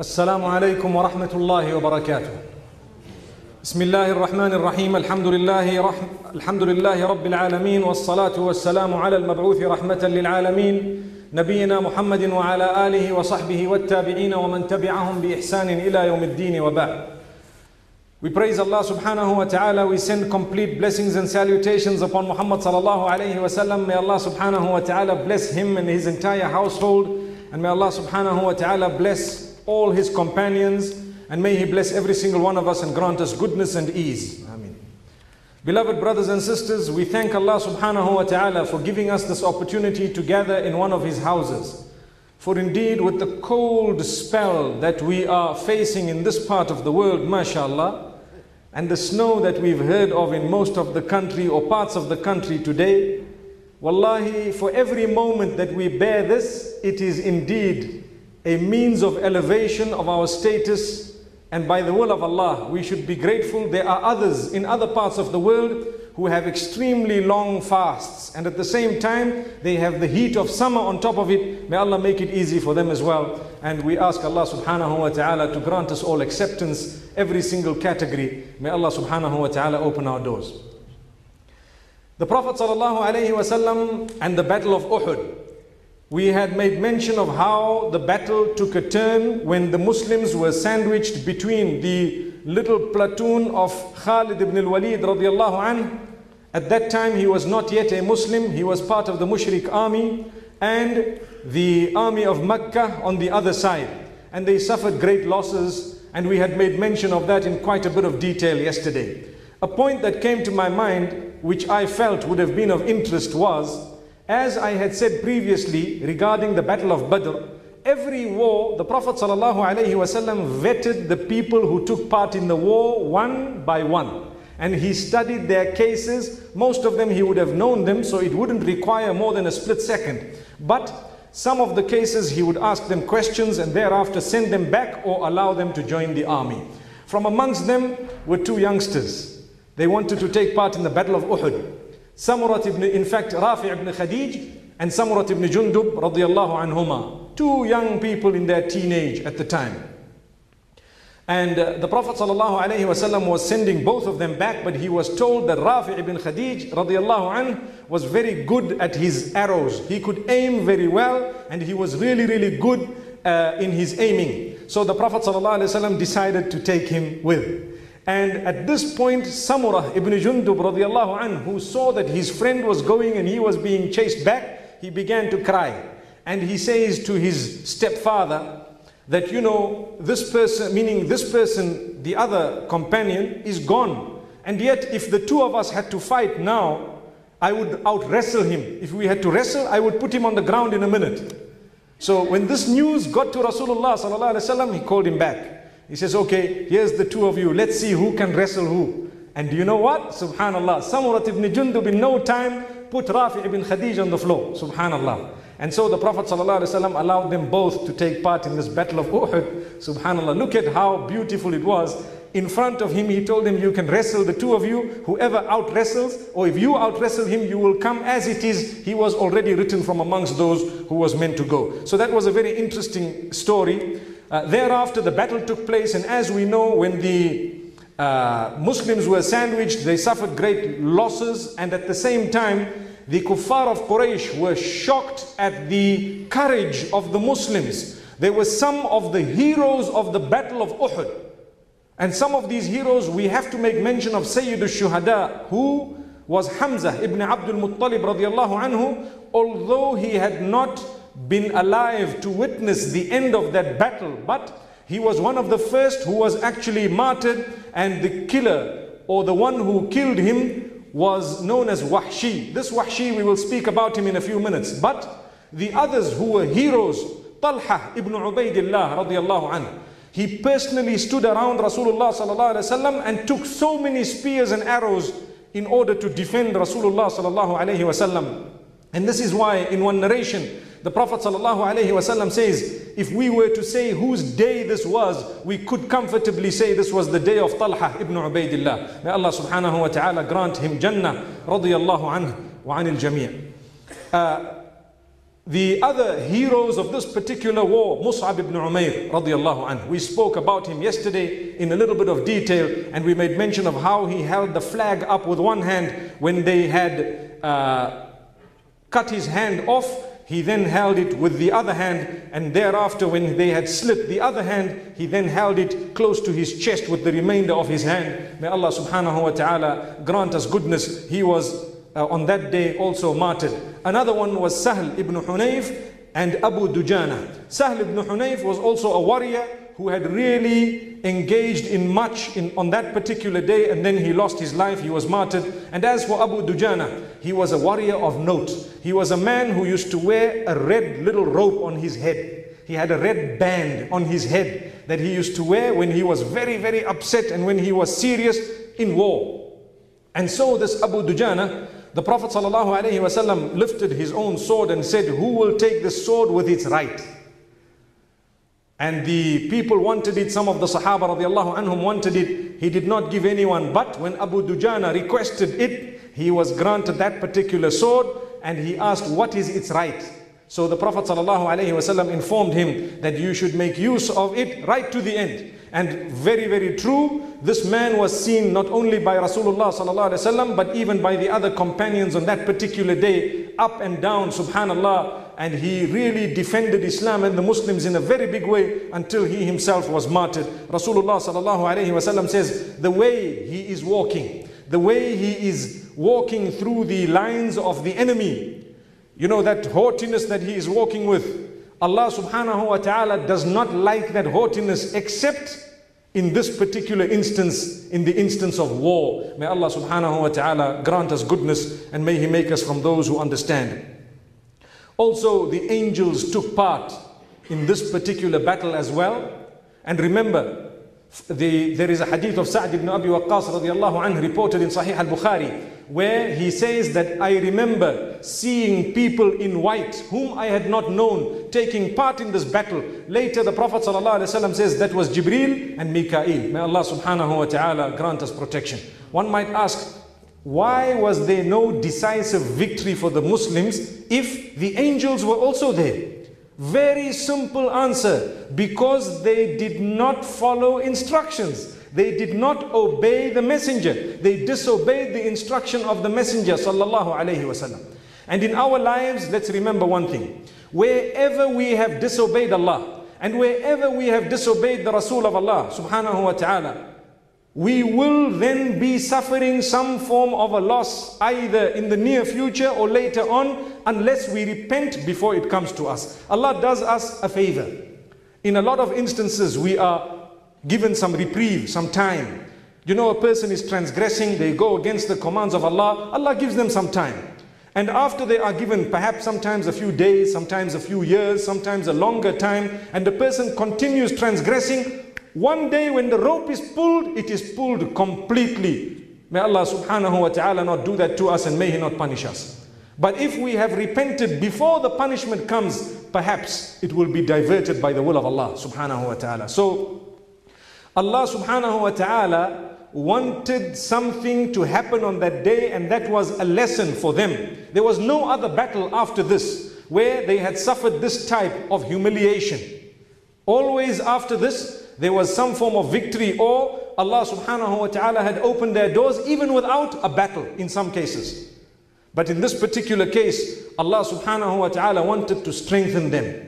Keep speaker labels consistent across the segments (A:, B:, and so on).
A: السلام عليكم ورحمة الله وبركاته. بسم الله الرحمن الرحيم الحمد لله رحم الحمد لله رب العالمين والصلاة والسلام على المبعوث رحمة للعالمين نبينا محمد وعلى آله وصحبه والتابعين ومن تبعهم بإحسان إلى يوم الدين وبعد. We praise Allah subhanahu wa ta'ala. We send complete blessings and salutations upon Muhammad sallallahu alayhi wa sallam. May Allah subhanahu wa ta'ala bless him and his entire household. And may Allah subhanahu wa ta'ala bless all his companions. And may he bless every single one of us and grant us goodness and ease. Ameen. Beloved brothers and sisters, we thank Allah subhanahu wa ta'ala for giving us this opportunity to gather in one of his houses. For indeed, with the cold spell that we are facing in this part of the world, mashallah, and the snow that we've heard of in most of the country or parts of the country today, wallahi, for every moment that we bear this, it is indeed a means of elevation of our status. And by the will of Allah, we should be grateful. There are others in other parts of the world who have extremely long fasts, and at the same time, they have the heat of summer on top of it. May Allah make it easy for them as well. And we ask Allah subhanahu wa ta'ala to grant us all acceptance, every single category. May Allah subhanahu wa ta'ala open our doors. The Prophet sallallahu alayhi wasallam and the Battle of Uhud. We had made mention of how the battle took a turn when the Muslims were sandwiched between the little platoon of Khalid ibn al-Walid radiallahu anh. At that time he was not yet a Muslim, he was part of the Mushrik army and the army of Mecca on the other side. And they suffered great losses and we had made mention of that in quite a bit of detail yesterday. A point that came to my mind which I felt would have been of interest was as I had said previously regarding the Battle of Badr, every war, the Prophet ﷺ vetted the people who took part in the war one by one. And he studied their cases. Most of them he would have known them, so it wouldn't require more than a split second. But some of the cases he would ask them questions and thereafter send them back or allow them to join the army. From amongst them were two youngsters. They wanted to take part in the Battle of Uhud. Samurat ibn, in fact, Rafi ibn Khadij and Samurat ibn Jundub radiallahu anhuma. Two young people in their teenage at the time. And uh, the Prophet ﷺ was sending both of them back, but he was told that Rafi ibn Khadij radiallahu anh was very good at his arrows. He could aim very well and he was really, really good uh, in his aiming. So the Prophet ﷺ decided to take him with. And at this point, Samurah ibn Jundub radiallahu anh, who saw that his friend was going and he was being chased back, he began to cry. And he says to his stepfather that, you know, this person, meaning this person, the other companion, is gone. And yet, if the two of us had to fight now, I would out wrestle him. If we had to wrestle, I would put him on the ground in a minute. So when this news got to Rasulullah sallallahu alaihi wasallam, he called him back. He says, okay, here's the two of you. Let's see who can wrestle who. And do you know what? Subhanallah. Samurat ibn Jundub in no time put Rafi ibn Khadij on the floor. Subhanallah. And so the Prophet ﷺ allowed them both to take part in this battle of Uhud. Subhanallah. Look at how beautiful it was. In front of him, he told them, You can wrestle the two of you. Whoever out wrestles, or if you out wrestle him, you will come as it is. He was already written from amongst those who was meant to go. So that was a very interesting story. Uh, thereafter, the battle took place, and as we know, when the uh, Muslims were sandwiched, they suffered great losses, and at the same time, the kuffar of Quraysh were shocked at the courage of the Muslims. There were some of the heroes of the battle of Uhud. And some of these heroes, we have to make mention of Sayyid al-Shuhada, who was Hamza ibn Abdul Muttalib radiallahu anhu, although he had not been alive to witness the end of that battle, but he was one of the first who was actually martyred, and the killer or the one who killed him was known as Wahshi. This Wahshi, we will speak about him in a few minutes. But the others who were heroes, Talha ibn Ubaidillah he personally stood around Rasulullah and took so many spears and arrows in order to defend Rasulullah. And this is why in one narration, the Prophet ﷺ says, if we were to say whose day this was, we could comfortably say this was the day of Talha ibn Ubaidillah. May Allah subhanahu wa ta'ala grant him Jannah radiyallahu anhu wa anil jami'. Uh, the other heroes of this particular war, Mus'ab ibn Umair radiallahu anhu. We spoke about him yesterday in a little bit of detail and we made mention of how he held the flag up with one hand when they had uh, cut his hand off. He then held it with the other hand and thereafter when they had slipped the other hand, he then held it close to his chest with the remainder of his hand. May Allah subhanahu wa ta'ala grant us goodness. He was uh, on that day also martyred. Another one was Sahl ibn Hunayf and Abu Dujana. Sahl ibn Hunayf was also a warrior who had really engaged in much in, on that particular day and then he lost his life, he was martyred. And as for Abu Dujana, he was a warrior of note. He was a man who used to wear a red little rope on his head. He had a red band on his head that he used to wear when he was very, very upset and when he was serious in war. And so this Abu Dujana, the Prophet ﷺ lifted his own sword and said, Who will take the sword with its right? And the people wanted it, some of the Sahaba radiallahu anhum wanted it. He did not give anyone. But when Abu Dujana requested it, he was granted that particular sword and he asked, What is its right? So the Prophet ﷺ informed him that you should make use of it right to the end. And very, very true, this man was seen not only by Rasulullah ﷺ, but even by the other companions on that particular day, up and down, subhanallah. And he really defended Islam and the Muslims in a very big way until he himself was martyred. Rasulullah ﷺ says, the way he is walking, the way he is walking through the lines of the enemy, you know, that haughtiness that he is walking with, Allah subhanahu wa ta'ala does not like that haughtiness except in this particular instance, in the instance of war. May Allah subhanahu wa ta'ala grant us goodness and may He make us from those who understand. Also, the angels took part in this particular battle as well. And remember, the, there is a hadith of Sa'd ibn Abi Waqqas radiallahu anhu reported in Sahih al-Bukhari where he says that I remember seeing people in white whom I had not known taking part in this battle. Later the Prophet ﷺ says that was Jibril and Mikael. May Allah subhanahu wa ta'ala grant us protection. One might ask, why was there no decisive victory for the Muslims if the angels were also there? Very simple answer. Because they did not follow instructions. They did not obey the messenger. They disobeyed the instruction of the messenger sallallahu alaihi wasallam. And in our lives, let's remember one thing. Wherever we have disobeyed Allah, and wherever we have disobeyed the Rasul of Allah subhanahu wa ta'ala, we will then be suffering some form of a loss either in the near future or later on unless we repent before it comes to us. Allah does us a favor. In a lot of instances, we are given some reprieve, some time. You know, a person is transgressing, they go against the commands of Allah, Allah gives them some time. And after they are given perhaps sometimes a few days, sometimes a few years, sometimes a longer time, and the person continues transgressing, one day when the rope is pulled, it is pulled completely. May Allah subhanahu wa ta'ala not do that to us and may He not punish us. But if we have repented before the punishment comes, perhaps it will be diverted by the will of Allah subhanahu wa ta'ala. So Allah subhanahu wa ta'ala wanted something to happen on that day and that was a lesson for them. There was no other battle after this where they had suffered this type of humiliation. Always after this, there was some form of victory or Allah subhanahu wa ta'ala had opened their doors even without a battle in some cases. But in this particular case, Allah subhanahu wa ta'ala wanted to strengthen them.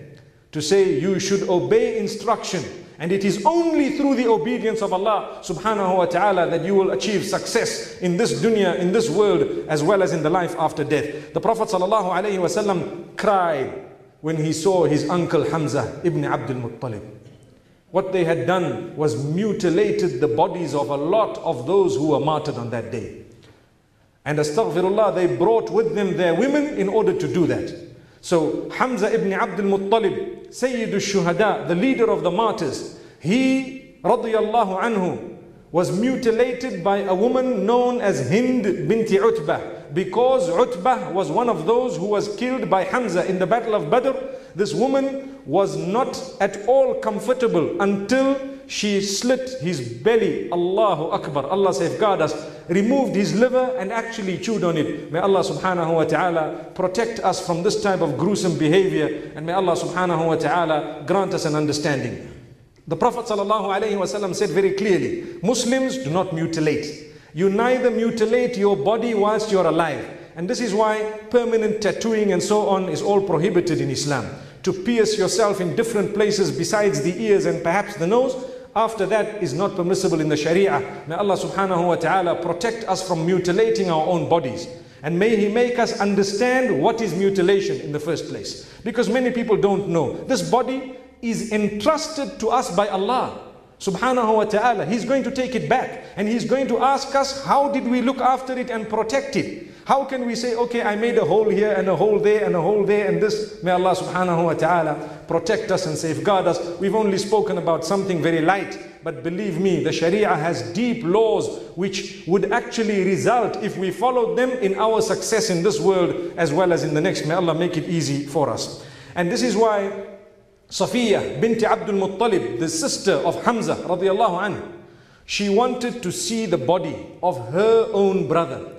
A: To say you should obey instruction. And it is only through the obedience of Allah subhanahu wa ta'ala that you will achieve success in this dunya, in this world, as well as in the life after death. The Prophet sallallahu alayhi wasallam cried when he saw his uncle Hamza ibn Abdul Muttalib. What they had done was mutilated the bodies of a lot of those who were martyred on that day. And astaghfirullah, they brought with them their women in order to do that. So Hamza ibn Abdul Muttalib, Sayyid al-Shuhada, the leader of the martyrs, he, radiyallahu anhu, was mutilated by a woman known as Hind binti Utbah because Utbah was one of those who was killed by Hamza in the battle of Badr this woman was not at all comfortable until she slit his belly. Allahu Akbar. Allah safeguard us. Removed his liver and actually chewed on it. May Allah subhanahu wa ta'ala protect us from this type of gruesome behavior. And may Allah subhanahu wa ta'ala grant us an understanding. The Prophet said very clearly Muslims do not mutilate. You neither mutilate your body whilst you're alive. And this is why permanent tattooing and so on is all prohibited in Islam. To pierce yourself in different places besides the ears and perhaps the nose, after that is not permissible in the Sharia. May Allah subhanahu wa ta'ala protect us from mutilating our own bodies. And may He make us understand what is mutilation in the first place. Because many people don't know. This body is entrusted to us by Allah subhanahu wa ta'ala. He's going to take it back and He's going to ask us, how did we look after it and protect it? How can we say, okay, I made a hole here and a hole there and a hole there and this? May Allah subhanahu wa ta'ala protect us and safeguard us. We've only spoken about something very light. But believe me, the Sharia has deep laws which would actually result if we followed them in our success in this world as well as in the next. May Allah make it easy for us. And this is why Safiya binti Abdul Muttalib, the sister of Hamza radiallahu anhu, she wanted to see the body of her own brother.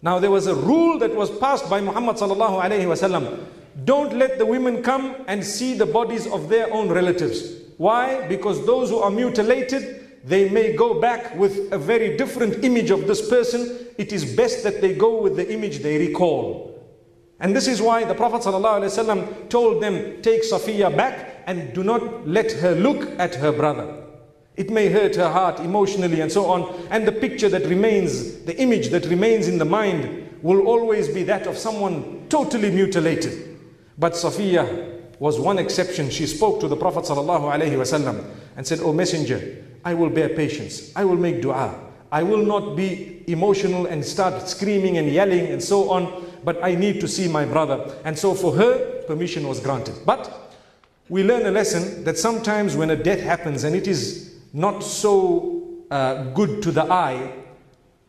A: Now there was a rule that was passed by Muhammad sallallahu alayhi wasallam. Don't let the women come and see the bodies of their own relatives. Why? Because those who are mutilated, they may go back with a very different image of this person. It is best that they go with the image they recall. And this is why the Prophet ﷺ told them, take Safiya back and do not let her look at her brother. It may hurt her heart emotionally and so on. And the picture that remains, the image that remains in the mind will always be that of someone totally mutilated. But Safiya was one exception. She spoke to the Prophet ﷺ and said, O Messenger, I will bear patience. I will make dua. I will not be emotional and start screaming and yelling and so on, but I need to see my brother. And so for her, permission was granted. But we learn a lesson that sometimes when a death happens and it is not so uh, good to the eye,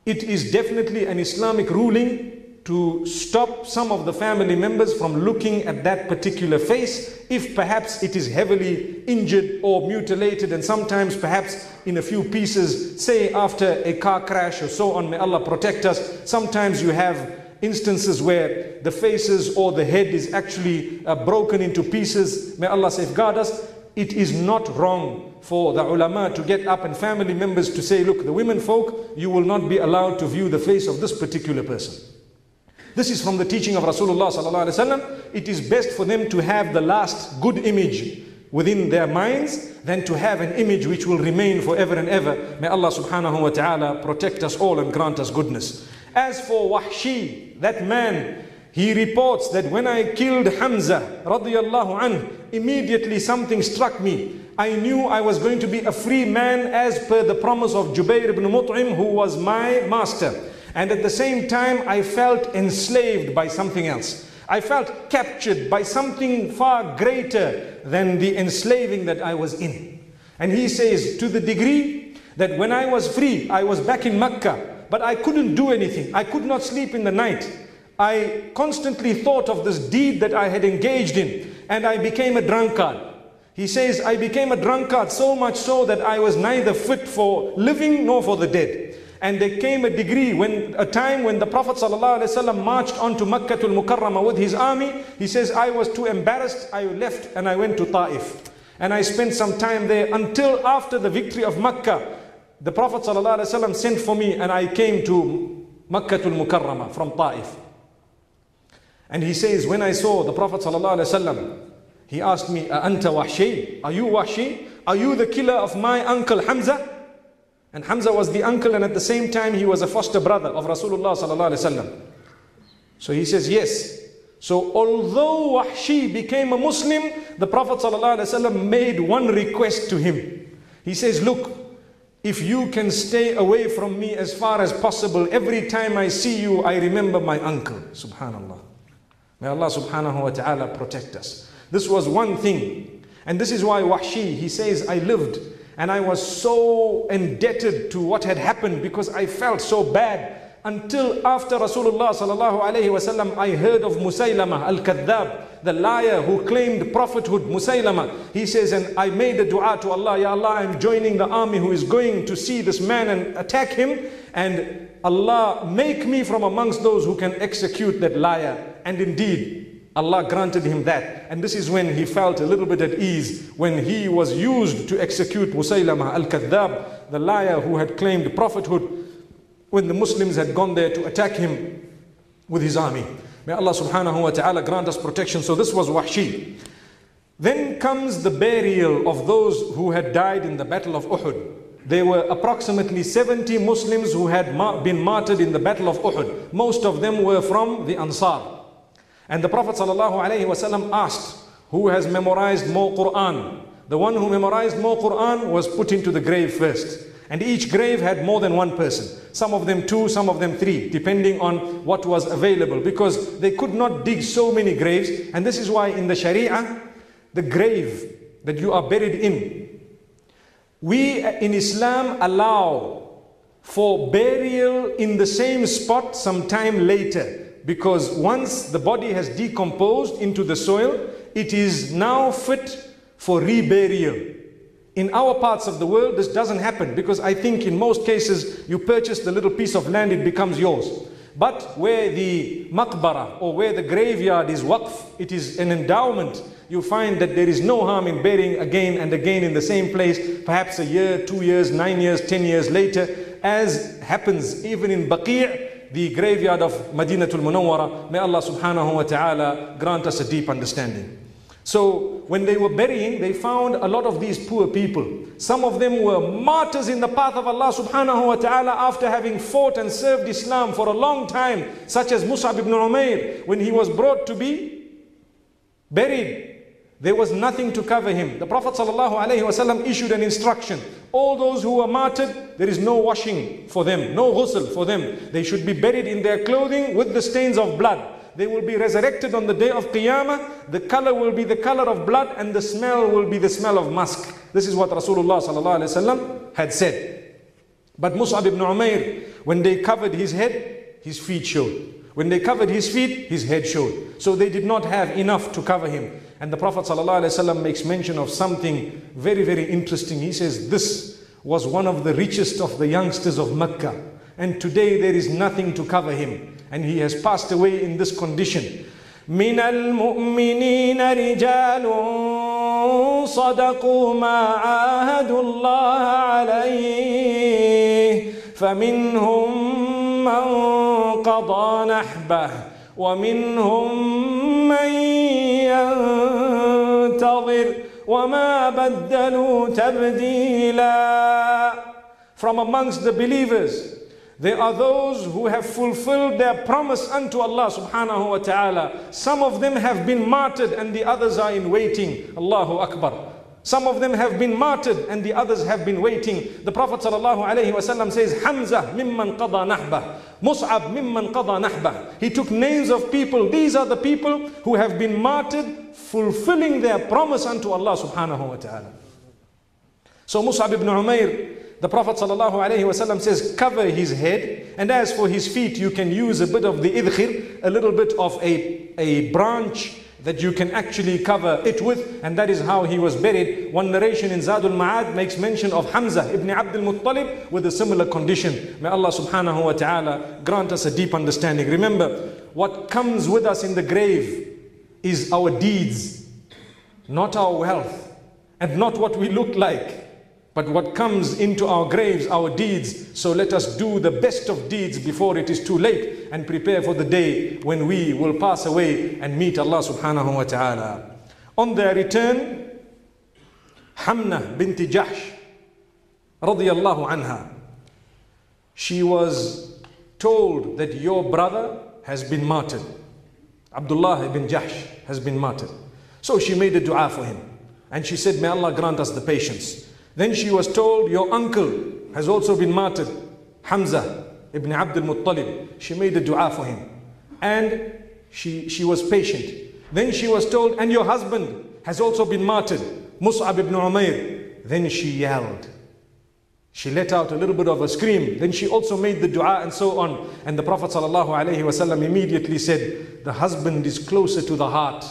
A: it is definitely an Islamic ruling to stop some of the family members from looking at that particular face if perhaps it is heavily injured or mutilated and sometimes perhaps in a few pieces, say after a car crash or so on, may Allah protect us. Sometimes you have instances where the faces or the head is actually uh, broken into pieces. May Allah safeguard us. It is not wrong for the ulama to get up and family members to say, look, the women folk, you will not be allowed to view the face of this particular person. This is from the teaching of Rasulullah sallallahu alaihi wasallam. It is best for them to have the last good image within their minds than to have an image which will remain forever and ever. May Allah subhanahu wa ta'ala protect us all and grant us goodness. As for Wahshi, that man, he reports that when I killed Hamza radiallahu anh, immediately something struck me. I knew I was going to be a free man as per the promise of Jubair ibn Mut'im who was my master. And at the same time, I felt enslaved by something else. I felt captured by something far greater than the enslaving that I was in. And he says, to the degree that when I was free, I was back in Mecca, but I couldn't do anything. I could not sleep in the night. I constantly thought of this deed that I had engaged in, and I became a drunkard. He says, I became a drunkard so much so that I was neither fit for living nor for the dead. And there came a degree when a time when the Prophet ﷺ marched on to Makkah al-Mukarramah with his army. He says, I was too embarrassed. I left and I went to Ta'if. And I spent some time there until after the victory of Makkah the Prophet ﷺ sent for me and I came to Makkah al-Mukarramah from Ta'if. And he says, when I saw the Prophet ﷺ, he asked me, Anta Wahshi? Are you Wahshi? Are you the killer of my uncle Hamza? And Hamza was the uncle and at the same time he was a foster brother of Rasulullah ﷺ. So he says, yes. So although Wahshi became a Muslim, the Prophet ﷺ made one request to him. He says, look, if you can stay away from me as far as possible, every time I see you, I remember my uncle. Subhanallah. May Allah subhanahu wa ta'ala protect us. This was one thing. And this is why Wahshi, he says, I lived and I was so indebted to what had happened because I felt so bad until after Rasulullah sallallahu alayhi wasallam, I heard of Musaylama al-Kadhab, the liar who claimed prophethood, Musaylama. He says, and I made a dua to Allah, Ya Allah, I'm joining the army who is going to see this man and attack him. And Allah, make me from amongst those who can execute that liar. And indeed, Allah granted him that. And this is when he felt a little bit at ease when he was used to execute Musaylama al-Kadhab, the liar who had claimed prophethood when the Muslims had gone there to attack him with his army. May Allah subhanahu wa ta'ala grant us protection. So this was Wahshi. Then comes the burial of those who had died in the battle of Uhud. There were approximately 70 Muslims who had been martyred in the battle of Uhud. Most of them were from the Ansar. And the Prophet ﷺ asked, who has memorized more Quran? The one who memorized more Quran was put into the grave first. And each grave had more than one person. Some of them two, some of them three, depending on what was available. Because they could not dig so many graves. And this is why in the Sharia, the grave that you are buried in, we in Islam allow for burial in the same spot some time later. Because once the body has decomposed into the soil, it is now fit for reburial. In our parts of the world, this doesn't happen because I think in most cases you purchase the little piece of land, it becomes yours. But where the maqbara or where the graveyard is waqf, it is an endowment, you find that there is no harm in burying again and again in the same place, perhaps a year, two years, nine years, ten years later, as happens even in Baqi' the graveyard of Madinatul Munawwara. May Allah subhanahu wa ta'ala grant us a deep understanding. So when they were burying, they found a lot of these poor people. Some of them were martyrs in the path of Allah subhanahu wa ta'ala after having fought and served Islam for a long time, such as Mus'ab ibn Umair, when he was brought to be buried. There was nothing to cover him. The Prophet ﷺ issued an instruction. All those who were martyred, there is no washing for them, no ghusl for them. They should be buried in their clothing with the stains of blood they will be resurrected on the day of Qiyamah. The color will be the color of blood and the smell will be the smell of musk. This is what Rasulullah had said. But Mus'ab ibn Umair, when they covered his head, his feet showed. When they covered his feet, his head showed. So they did not have enough to cover him. And the Prophet ﷺ makes mention of something very, very interesting. He says, This was one of the richest of the youngsters of Mecca. And today there is nothing to cover him and he has passed away in this condition. من المؤمنين رجال صدقوا ما عاهدوا الله عليه فمنهم من قضى نحبه ومنهم من ينتظر وما بدلوا تبديلا From amongst the believers there are those who have fulfilled their promise unto Allah subhanahu wa ta'ala. Some of them have been martyred and the others are in waiting. Allahu Akbar. Some of them have been martyred and the others have been waiting. The Prophet ﷺ says, Hamza mimman qada nahbah. Mus'ab mimman qada nahbah. He took names of people. These are the people who have been martyred, fulfilling their promise unto Allah subhanahu wa ta'ala. So Mus'ab ibn Umair, the Prophet ﷺ says, cover his head, and as for his feet, you can use a bit of the idkhir, a little bit of a, a branch that you can actually cover it with, and that is how he was buried. One narration in Zadul Ma'ad makes mention of Hamza ibn Abdul Muttalib with a similar condition. May Allah subhanahu wa ta'ala grant us a deep understanding. Remember, what comes with us in the grave is our deeds, not our wealth, and not what we look like. But what comes into our graves, our deeds, so let us do the best of deeds before it is too late and prepare for the day when we will pass away and meet Allah subhanahu wa ta'ala. On their return, Hamna binti Jahsh radiyallahu anha, she was told that your brother has been martyred. Abdullah ibn Jahsh has been martyred. So she made a dua for him. And she said, may Allah grant us the patience. Then she was told, Your uncle has also been martyred, Hamza ibn Abdul Muttalib. She made a dua for him. And she, she was patient. Then she was told, And your husband has also been martyred, Mus'ab ibn Umair. Then she yelled. She let out a little bit of a scream. Then she also made the dua and so on. And the Prophet ﷺ immediately said, The husband is closer to the heart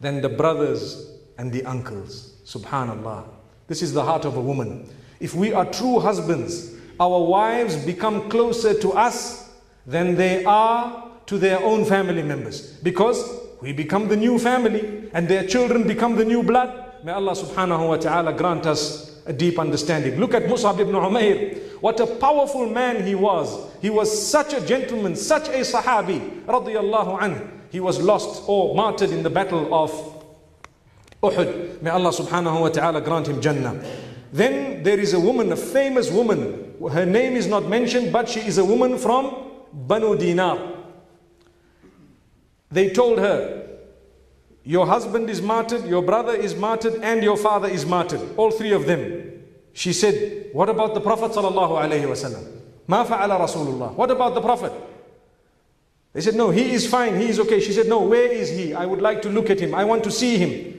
A: than the brothers and the uncles. Subhanallah. This is the heart of a woman. If we are true husbands, our wives become closer to us than they are to their own family members. Because we become the new family and their children become the new blood. May Allah subhanahu wa ta'ala grant us a deep understanding. Look at Mus'ab ibn Umair. What a powerful man he was. He was such a gentleman, such a sahabi, radiyallahu anhu. He was lost or martyred in the battle of Uhud. May Allah subhanahu wa ta'ala grant him Jannah. Then there is a woman, a famous woman. Her name is not mentioned, but she is a woman from Banu Dinar. They told her, Your husband is martyred, your brother is martyred, and your father is martyred. All three of them. She said, What about the Prophet? Ma fa'ala Rasulullah. What about the Prophet? They said, No, he is fine, he is okay. She said, No, where is he? I would like to look at him, I want to see him.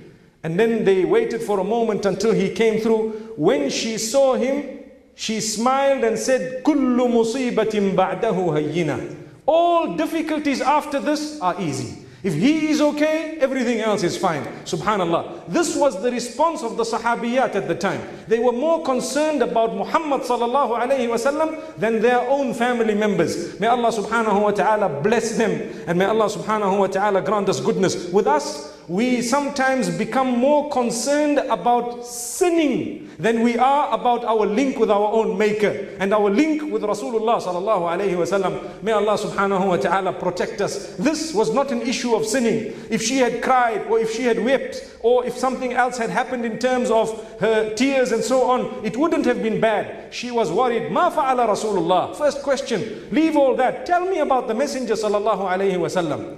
A: And then they waited for a moment until he came through. When she saw him, she smiled and said, Kullu musibatin ba'dahu hayyina. All difficulties after this are easy. If he is okay, everything else is fine. Subhanallah. This was the response of the Sahabiyat at the time. They were more concerned about Muhammad sallallahu alayhi wasallam than their own family members. May Allah subhanahu wa ta'ala bless them and may Allah subhanahu wa ta'ala grant us goodness. With us, we sometimes become more concerned about sinning than we are about our link with our own maker and our link with Rasulullah sallallahu alayhi wasallam. May Allah subhanahu wa ta'ala protect us. This was not an issue of sinning. If she had cried or if she had wept or if something else had happened in terms of her tears and so on, it wouldn't have been bad. She was worried. Ma fa'ala Rasulullah. First question, leave all that. Tell me about the Messenger sallallahu alayhi wasallam.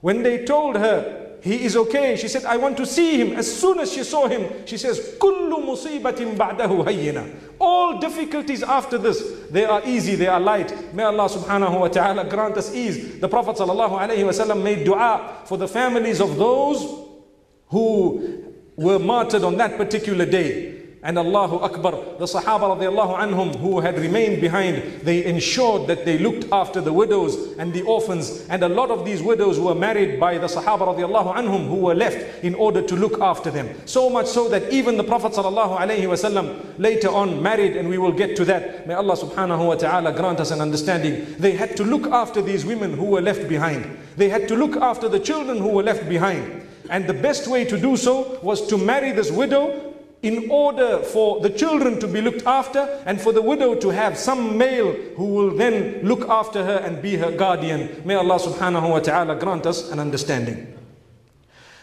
A: When they told her he is okay. She said, I want to see him. As soon as she saw him, she says, Kullu musibatin ba'dahu hayyina. All difficulties after this, they are easy, they are light. May Allah subhanahu wa ta'ala grant us ease. The Prophet sallallahu alayhi wa sallam made dua for the families of those who were martyred on that particular day. And Allahu Akbar, the Sahaba radiallahu anhum who had remained behind, they ensured that they looked after the widows and the orphans. And a lot of these widows were married by the Sahaba radiallahu anhum who were left in order to look after them. So much so that even the Prophet sallallahu alayhi wasallam later on married, and we will get to that. May Allah subhanahu wa ta'ala grant us an understanding. They had to look after these women who were left behind. They had to look after the children who were left behind. And the best way to do so was to marry this widow in order for the children to be looked after and for the widow to have some male who will then look after her and be her guardian. May Allah subhanahu wa ta'ala grant us an understanding.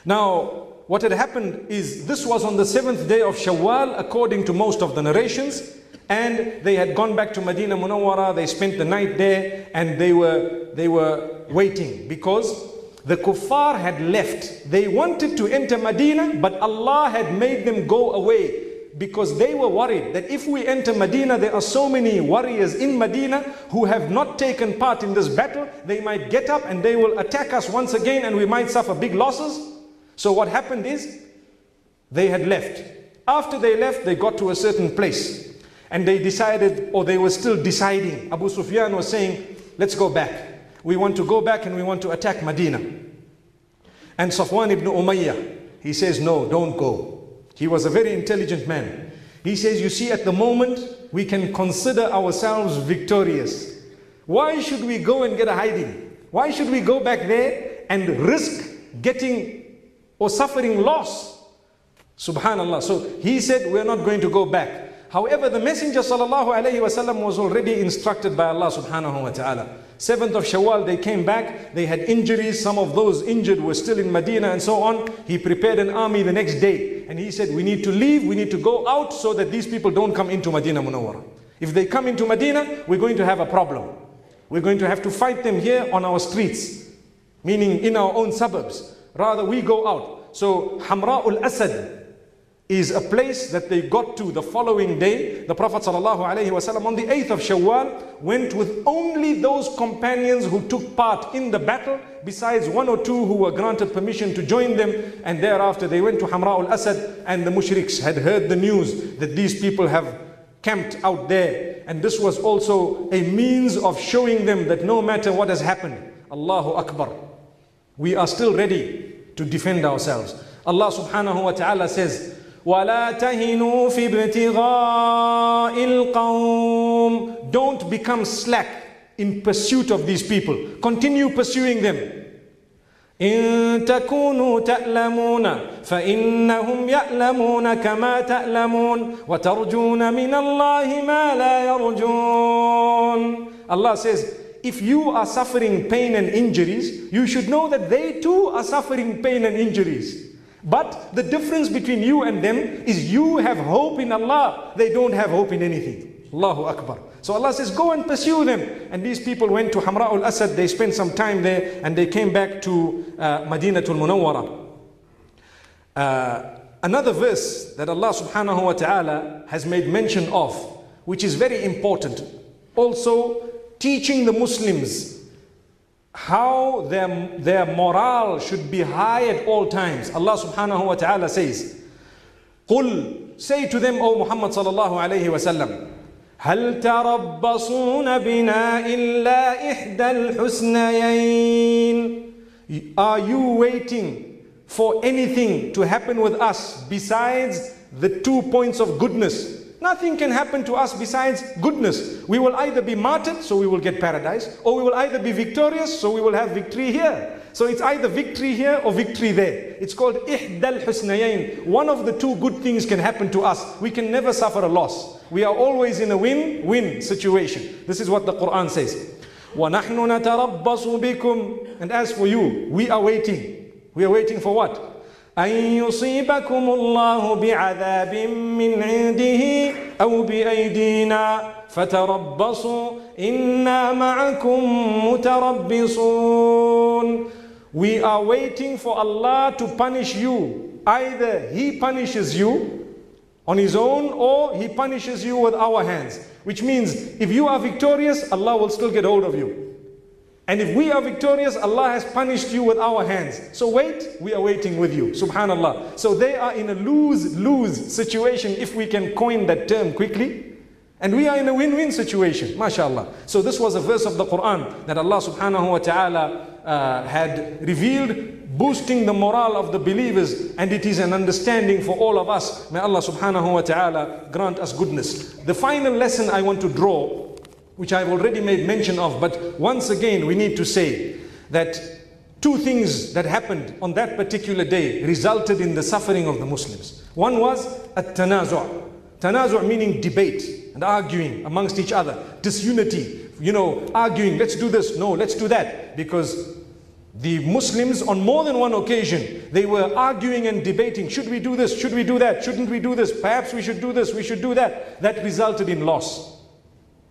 A: Now, what had happened is this was on the seventh day of Shawwal according to most of the narrations and they had gone back to Medina Munawwara, they spent the night there and they were, they were waiting because the kuffar had left. They wanted to enter Medina, but Allah had made them go away because they were worried that if we enter Medina, there are so many warriors in Medina who have not taken part in this battle. They might get up and they will attack us once again and we might suffer big losses. So what happened is they had left. After they left, they got to a certain place and they decided, or they were still deciding. Abu Sufyan was saying, let's go back we want to go back and we want to attack Medina. And Safwan ibn Umayyah, he says, no, don't go. He was a very intelligent man. He says, you see, at the moment, we can consider ourselves victorious. Why should we go and get a hiding? Why should we go back there and risk getting or suffering loss? Subhanallah. So he said, we're not going to go back. However, the Messenger wasallam was already instructed by Allah subhanahu wa ta'ala. 7th of Shawwal, they came back. They had injuries. Some of those injured were still in Medina and so on. He prepared an army the next day. And he said, we need to leave. We need to go out so that these people don't come into Medina Munawwara. If they come into Medina, we're going to have a problem. We're going to have to fight them here on our streets. Meaning in our own suburbs. Rather, we go out. So, Hamra al-Asad, is a place that they got to the following day. The Prophet ﷺ on the 8th of Shawwal went with only those companions who took part in the battle, besides one or two who were granted permission to join them. And thereafter they went to Hamra al-Asad and the mushriks had heard the news that these people have camped out there. And this was also a means of showing them that no matter what has happened, Allahu Akbar, we are still ready to defend ourselves. Allah subhanahu wa ta'ala says, ولا تهنوا في ابتغاء القوم Don't become slack in pursuit of these people. Continue pursuing them. إن تكونوا تألمون فإنهم يألمون كما تألمون وترجون من الله ما لا يرجون Allah says if you are suffering pain and injuries you should know that they too are suffering pain and injuries but the difference between you and them is you have hope in Allah. They don't have hope in anything. Allahu Akbar. So Allah says, go and pursue them. And these people went to Hamra al Asad, they spent some time there, and they came back to uh, Madinatul Munawwara. Uh, another verse that Allah subhanahu wa ta'ala has made mention of, which is very important, also teaching the Muslims how their, their morale should be high at all times. Allah subhanahu wa ta'ala says, قل say to them, O Muhammad sallallahu alayhi wa sallam, هل تربصون بنا إلا إحدى الحسنيين Are you waiting for anything to happen with us besides the two points of goodness? Nothing can happen to us besides goodness. We will either be martyred, so we will get paradise, or we will either be victorious, so we will have victory here. So it's either victory here or victory there. It's called ihdal husnayain. One of the two good things can happen to us. We can never suffer a loss. We are always in a win-win situation. This is what the Quran says. وَنَحْنُ نَتَرَبَّصُ بِكُمْ And as for you, we are waiting. We are waiting for what? أن يصيبكم الله بعذاب من عنده أو بأيدينا فتربصوا إنا معكم متربصون we are waiting for Allah to punish you. Either He punishes you on His own or He punishes you with our hands. Which means if you are victorious, Allah will still get hold of you. And if we are victorious, Allah has punished you with our hands. So wait, we are waiting with you. Subhanallah. So they are in a lose-lose situation, if we can coin that term quickly. And we are in a win-win situation, mashallah. So this was a verse of the Quran that Allah subhanahu wa ta'ala uh, had revealed, boosting the morale of the believers, and it is an understanding for all of us. May Allah subhanahu wa ta'ala grant us goodness. The final lesson I want to draw, which I've already made mention of, but once again we need to say that two things that happened on that particular day resulted in the suffering of the Muslims. One was at-tanazu'. Tanazu' meaning debate and arguing amongst each other, disunity, you know, arguing, let's do this, no, let's do that. Because the Muslims on more than one occasion, they were arguing and debating, should we do this, should we do that, shouldn't we do this, perhaps we should do this, we should do that. That resulted in loss.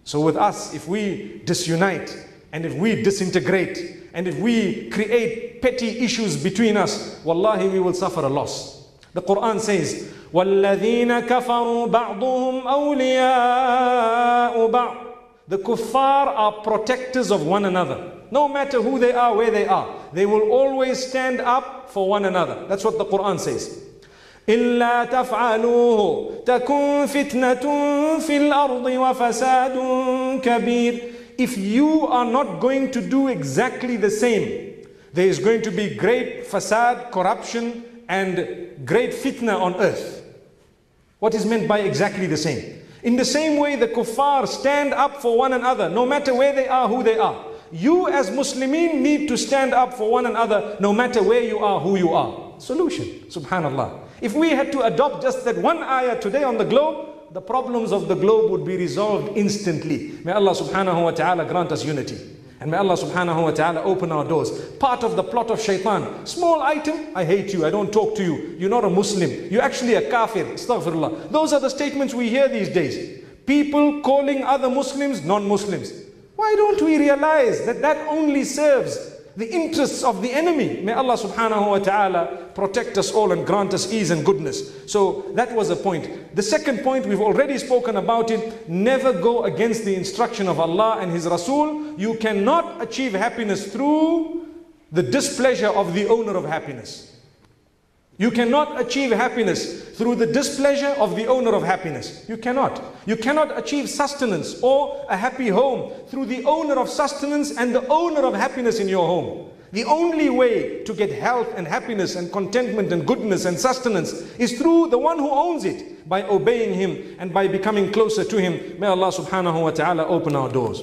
A: So with us, if we disunite, and if we disintegrate, and if we create petty issues between us, wallahi we will suffer a loss. The Quran says, وَالَّذِينَ كَفَرُوا بَعْضُهُمْ أَوْلِيَاءُ بَعْضٍ the kuffar are protectors of one another. No matter who they are, where they are, they will always stand up for one another. That's what the Quran says. إلا تفعلوه فتنة في الأرض وفساد كبير If you are not going to do exactly the same, there is going to be great fasad, corruption, and great fitna on earth. What is meant by exactly the same? In the same way, the kuffar stand up for one another, no matter where they are, who they are. You as Muslimin need to stand up for one another, no matter where you are, who you are. Solution, subhanallah. If we had to adopt just that one ayah today on the globe, the problems of the globe would be resolved instantly. May Allah subhanahu wa ta'ala grant us unity. And may Allah subhanahu wa ta'ala open our doors. Part of the plot of shaitan. Small item, I hate you, I don't talk to you. You're not a Muslim. You're actually a kafir. Astaghfirullah. Those are the statements we hear these days. People calling other Muslims non-Muslims. Why don't we realize that that only serves the interests of the enemy. May Allah subhanahu wa ta'ala protect us all and grant us ease and goodness. So that was a point. The second point, we've already spoken about it. Never go against the instruction of Allah and His Rasul. You cannot achieve happiness through the displeasure of the owner of happiness. You cannot achieve happiness through the displeasure of the owner of happiness. You cannot. You cannot achieve sustenance or a happy home through the owner of sustenance and the owner of happiness in your home. The only way to get health and happiness and contentment and goodness and sustenance is through the one who owns it, by obeying him and by becoming closer to him. May Allah subhanahu wa ta'ala open our doors.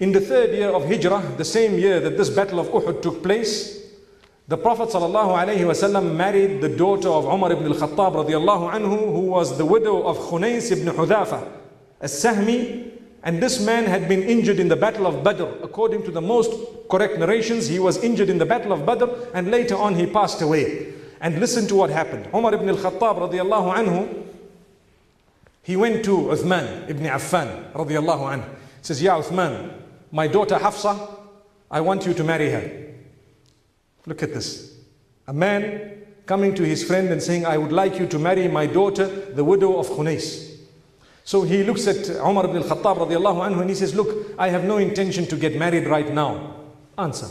A: In the third year of Hijrah, the same year that this battle of Uhud took place, the Prophet ﷺ married the daughter of Umar ibn al-Khattab radiallahu anhu, who was the widow of Khunais ibn Hudhafa, as-Sahmi, and this man had been injured in the battle of Badr. According to the most correct narrations, he was injured in the battle of Badr and later on he passed away. And listen to what happened. Umar ibn al-Khattab radiallahu anhu, he went to Uthman ibn Affan radiallahu anhu. Says, Ya Uthman, my daughter Hafsa, I want you to marry her. Look at this. A man coming to his friend and saying, I would like you to marry my daughter, the widow of Khunais. So he looks at Umar ibn al-Khattab anhu and he says, look, I have no intention to get married right now. Answer.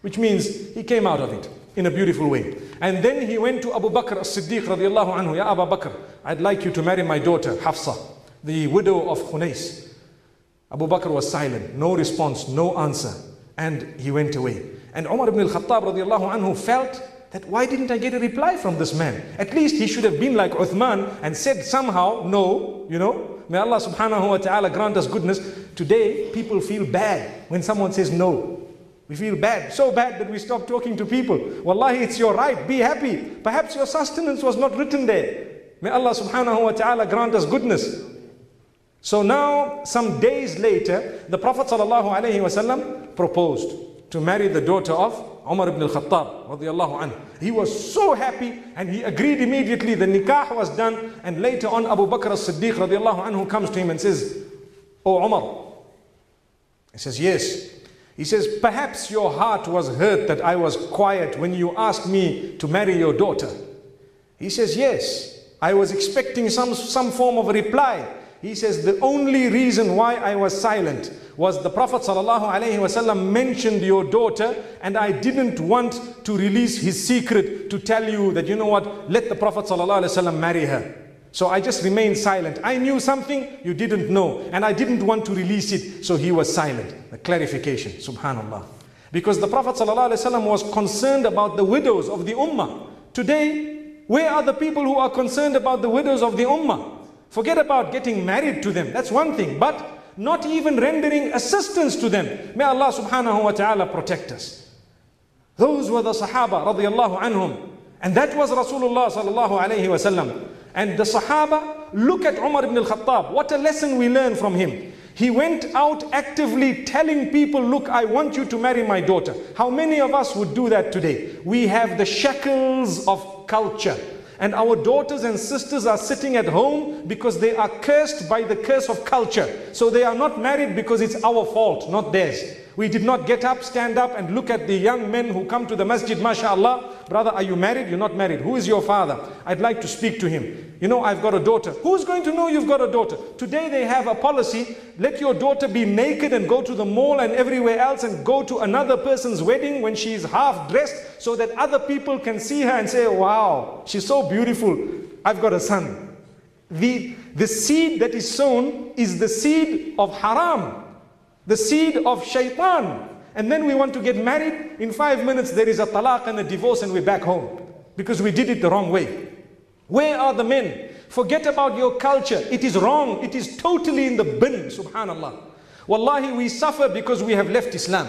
A: Which means he came out of it in a beautiful way. And then he went to Abu Bakr as-Siddiq radiallahu anhu, Ya Abu Bakr, I'd like you to marry my daughter Hafsa, the widow of Khunais. Abu Bakr was silent, no response, no answer. And he went away. And Umar ibn al-Khattab radiallahu anhu felt that why didn't I get a reply from this man? At least he should have been like Uthman and said somehow, no, you know. May Allah subhanahu wa ta'ala grant us goodness. Today, people feel bad when someone says no. We feel bad, so bad that we stop talking to people. Wallahi, it's your right, be happy. Perhaps your sustenance was not written there. May Allah subhanahu wa ta'ala grant us goodness. So now, some days later, the Prophet sallallahu alayhi wasallam proposed to marry the daughter of Umar ibn al-Khattab. He was so happy and he agreed immediately. The nikah was done and later on Abu Bakr as-Siddiq radiallahu anhu comes to him and says, Oh Umar. He says, yes. He says, perhaps your heart was hurt that I was quiet when you asked me to marry your daughter. He says, yes. I was expecting some, some form of a reply. He says, the only reason why I was silent was the Prophet ﷺ mentioned your daughter and I didn't want to release his secret to tell you that, you know what, let the Prophet ﷺ marry her. So I just remained silent. I knew something you didn't know and I didn't want to release it. So he was silent. The clarification, subhanallah. Because the Prophet ﷺ was concerned about the widows of the ummah. Today, where are the people who are concerned about the widows of the ummah? Forget about getting married to them. That's one thing. But not even rendering assistance to them. May Allah subhanahu wa ta'ala protect us. Those were the Sahaba radiallahu anhum. And that was Rasulullah sallallahu alayhi wasallam. And the Sahaba, look at Umar ibn al-Khattab. What a lesson we learn from him. He went out actively telling people, look, I want you to marry my daughter. How many of us would do that today? We have the shackles of culture. And our daughters and sisters are sitting at home because they are cursed by the curse of culture. So they are not married because it's our fault, not theirs. We did not get up, stand up and look at the young men who come to the masjid, mashallah. Brother, are you married? You're not married. Who is your father? I'd like to speak to him. You know, I've got a daughter. Who's going to know you've got a daughter? Today they have a policy. Let your daughter be naked and go to the mall and everywhere else and go to another person's wedding when she is half dressed so that other people can see her and say, wow, she's so beautiful. I've got a son. The, the seed that is sown is the seed of haram the seed of shaitan. And then we want to get married. In five minutes, there is a talaq and a divorce, and we're back home because we did it the wrong way. Where are the men? Forget about your culture. It is wrong. It is totally in the bin, subhanallah. Wallahi, we suffer because we have left Islam.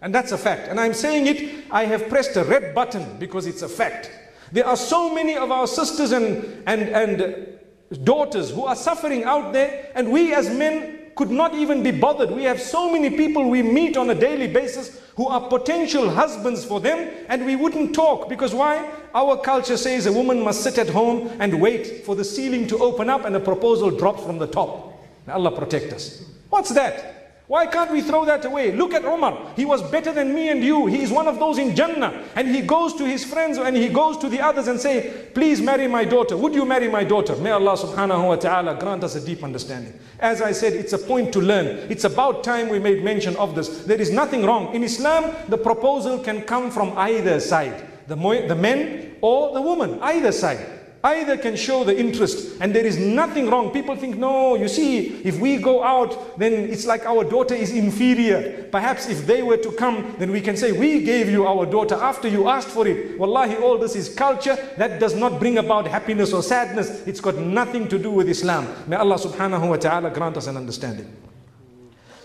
A: And that's a fact. And I'm saying it, I have pressed a red button because it's a fact. There are so many of our sisters and, and, and daughters who are suffering out there, and we as men could not even be bothered. We have so many people we meet on a daily basis who are potential husbands for them and we wouldn't talk because why? Our culture says a woman must sit at home and wait for the ceiling to open up and a proposal drops from the top. May Allah protect us. What's that? Why can't we throw that away? Look at Umar. He was better than me and you. He is one of those in Jannah. And he goes to his friends and he goes to the others and say, please marry my daughter. Would you marry my daughter? May Allah subhanahu wa ta'ala grant us a deep understanding. As I said, it's a point to learn. It's about time we made mention of this. There is nothing wrong. In Islam, the proposal can come from either side. The, the men or the woman, either side. Either can show the interest, and there is nothing wrong. People think, no, you see, if we go out, then it's like our daughter is inferior. Perhaps if they were to come, then we can say, we gave you our daughter after you asked for it. Wallahi, all this is culture that does not bring about happiness or sadness. It's got nothing to do with Islam. May Allah subhanahu wa ta'ala grant us an understanding.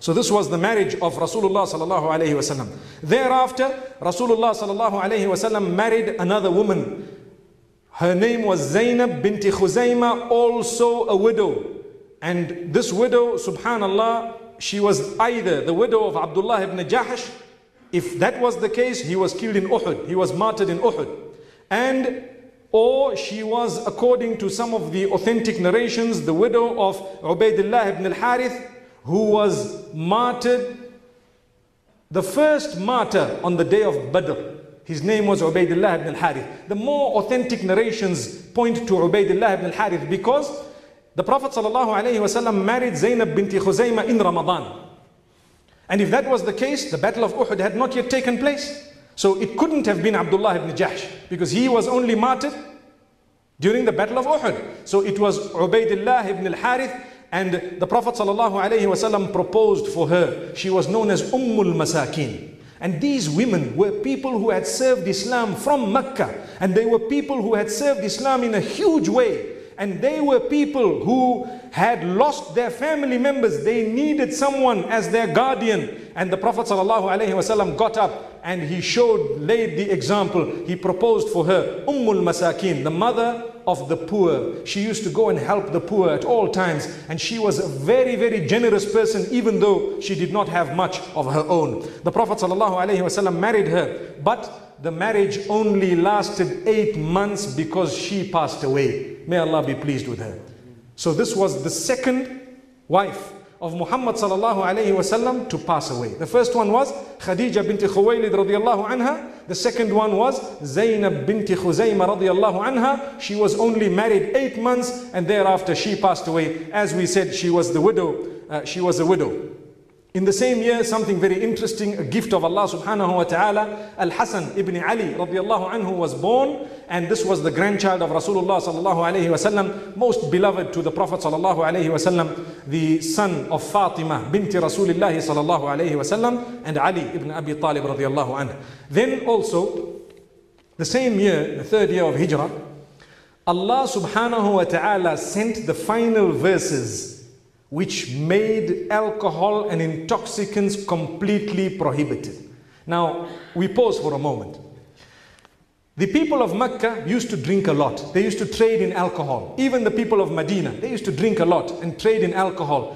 A: So this was the marriage of Rasulullah sallallahu alayhi wasallam. Thereafter, Rasulullah sallallahu alayhi wasallam married another woman her name was Zainab binti Khuzaima, also a widow. And this widow, subhanallah, she was either the widow of Abdullah ibn Jahash. If that was the case, he was killed in Uhud. He was martyred in Uhud. And or she was, according to some of the authentic narrations, the widow of Ubaidullah ibn al-Harith, who was martyred, the first martyr on the day of Badr. His name was Ubaidullah ibn al-Harith. The more authentic narrations point to Ubaidullah ibn al-Harith because the Prophet ﷺ married Zainab binti Khuzaymah in Ramadan. And if that was the case, the Battle of Uhud had not yet taken place. So it couldn't have been Abdullah ibn Jahsh because he was only martyred during the Battle of Uhud. So it was Ubaidullah ibn al-Harith and the Prophet ﷺ proposed for her. She was known as Ummul Masakin. And these women were people who had served Islam from Mecca. And they were people who had served Islam in a huge way. And they were people who had lost their family members. They needed someone as their guardian. And the Prophet ﷺ got up and he showed, laid the example. He proposed for her, Ummul Masakin, the mother of the poor. She used to go and help the poor at all times. And she was a very, very generous person, even though she did not have much of her own. The Prophet ﷺ married her, but the marriage only lasted eight months because she passed away. May Allah be pleased with her. So this was the second wife of Muhammad sallallahu alayhi wasallam to pass away. The first one was Khadija bint Khuwaylid radiyallahu anha. The second one was Zainab bint Khuzayma radiyallahu anha. She was only married eight months and thereafter she passed away. As we said, she was the widow. Uh, she was a widow. In the same year, something very interesting, a gift of Allah subhanahu wa ta'ala, Al-Hasan ibn Ali radiallahu anhu was born and this was the grandchild of Rasulullah sallallahu alayhi wasallam, most beloved to the Prophet sallallahu alayhi wasallam, the son of Fatima binti Rasulullah sallallahu alayhi wasallam and Ali ibn Abi Talib radiallahu anhu. Then also, the same year, the third year of Hijrah, Allah subhanahu wa ta'ala sent the final verses which made alcohol and intoxicants completely prohibited. Now, we pause for a moment. The people of Mecca used to drink a lot. They used to trade in alcohol. Even the people of Medina, they used to drink a lot and trade in alcohol.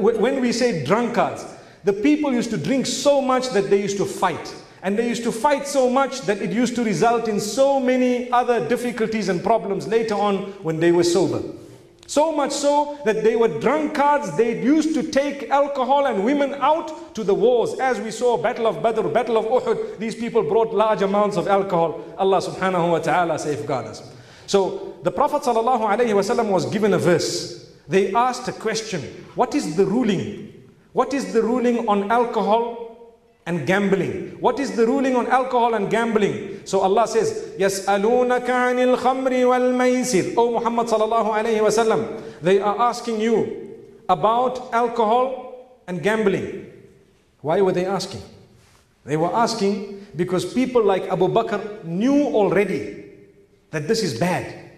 A: When we say drunkards, the people used to drink so much that they used to fight. And they used to fight so much that it used to result in so many other difficulties and problems later on when they were sober. So much so that they were drunkards. They used to take alcohol and women out to the wars. As we saw, Battle of Badr, Battle of Uhud, these people brought large amounts of alcohol. Allah subhanahu wa ta'ala safeguard us. So the Prophet ﷺ was given a verse. They asked a question. What is the ruling? What is the ruling on alcohol and gambling. What is the ruling on alcohol and gambling? So Allah says, يَسْأَلُونَكَ عَنِ الْخَمْرِ وَالْمَيْسِرِ O Muhammad sallallahu alayhi wasallam, they are asking you about alcohol and gambling. Why were they asking? They were asking because people like Abu Bakr knew already that this is bad.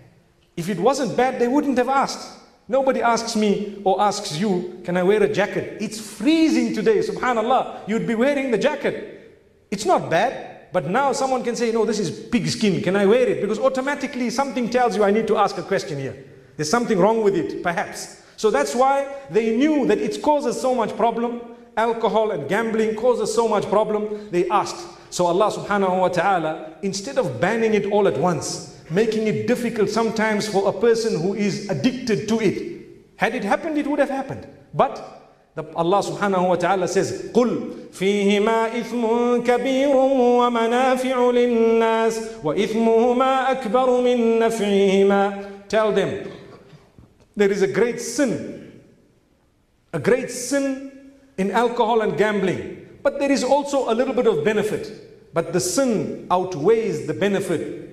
A: If it wasn't bad, they wouldn't have asked. Nobody asks me or asks you, can I wear a jacket? It's freezing today, subhanAllah. You'd be wearing the jacket. It's not bad, but now someone can say, no, this is pig skin. Can I wear it? Because automatically something tells you I need to ask a question here. There's something wrong with it, perhaps. So that's why they knew that it causes so much problem. Alcohol and gambling causes so much problem. They asked. So Allah subhanahu wa ta'ala, instead of banning it all at once, making it difficult sometimes for a person who is addicted to it. Had it happened, it would have happened. But the, Allah subhanahu wa ta'ala says, قُلْ فِيهِمَا إِثْمٌ كَبِيرٌ وَمَنَافِعُ لِلنَّاسِ وَإِثْمُهُمَا أَكْبَرُ مِن نَفْعِهِمَا Tell them, there is a great sin, a great sin in alcohol and gambling. But there is also a little bit of benefit. But the sin outweighs the benefit